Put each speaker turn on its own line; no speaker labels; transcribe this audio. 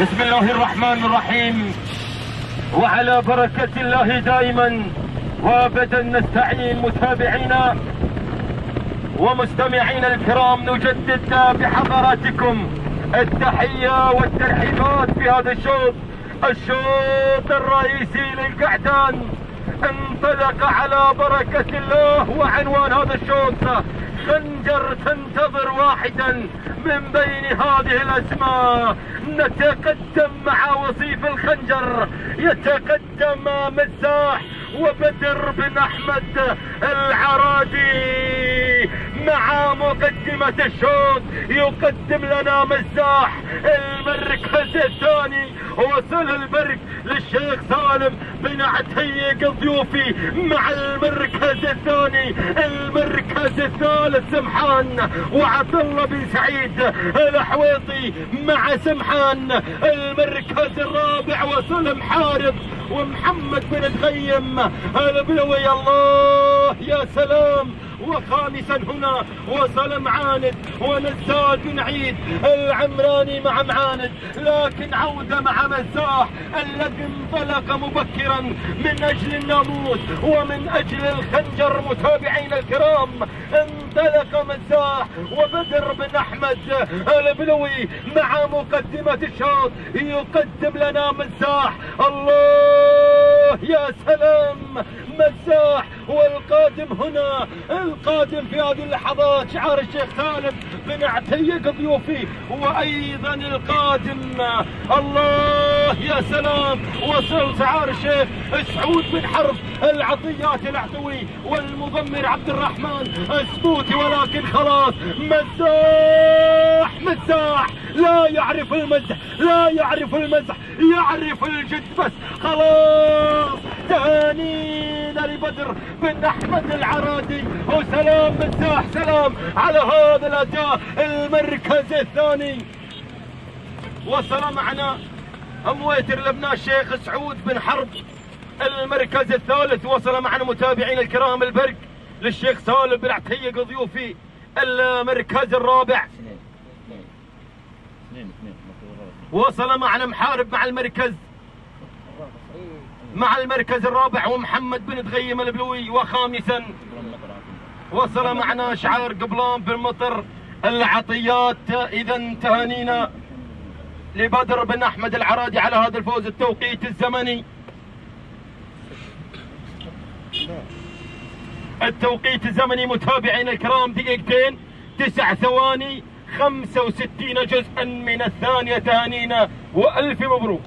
بسم الله الرحمن الرحيم. وعلى بركة الله دائما وابدا نستعين متابعينا ومستمعينا الكرام نجدد بحضراتكم التحية والترحيبات في هذا الشوط. الشوط الرئيسي للقعدان. انطلق على بركة الله وعنوان هذا الشوط. خنجر تنتظر واحدا من بين هذه الأسماء. نتقدم مع وصيف الخنجر. يتقدم مزاح وبدر بن أحمد العرادي مع مقدمة الشوط. يقدم لنا مزاح المركز الثاني. وصل البرك للشيخ سالم بن عتيق ضيوفي مع المركز الثاني. المركز الثالث سمحان وعبد الله بن سعيد الحويطي مع سمحان. المركز الرابع وصل محارب ومحمد بن تغيم البلوي الله يا سلام. وخامسا هنا وصل معاند ونزال بن عيد العمراني مع معاند. لكن عودة مع مزاح الذي انطلق مبكرا من أجل الناموس ومن أجل الخنجر متابعينا الكرام. انطلق مزاح وبدر بن أحمد البلوي مع مقدمة الشوط يقدم لنا مزاح. الله! يا سلام مزاح والقادم هنا. القادم في هذه اللحظات شعار الشيخ سالم بن عتيق ضيوفي وأيضا القادم. الله! يا سلام وصل شعار الشيخ سعود بن حرب العطيات العتوي والمضمر عبد الرحمن. السبوتي ولكن خلاص مزاح مزاح لا يعرف المزح لا يعرف المزح يعرف الجد بس. خلاص تهانينا لبدر بن أحمد العرادي وسلام مزاح سلام على هذا الأداء المركز الثاني. وصل معنا امويتر لبناء الشيخ سعود بن حرب. المركز الثالث وصل معنا متابعينا الكرام البرق للشيخ سالم بن عتيق ضيوفي المركز الرابع. وصل معنا محارب مع المركز. مع المركز الرابع ومحمد بن تغيم البلوي وخامسا. وصل معنا شعار قبلان بالمطر العطيات إذا تهانينا لبدر بن أحمد العرادي على هذا الفوز التوقيت الزمني. التوقيت الزمني متابعينا الكرام دقيقتين تسع ثواني خمسة وستين جزءا من الثانية تهانينا وألف مبروك.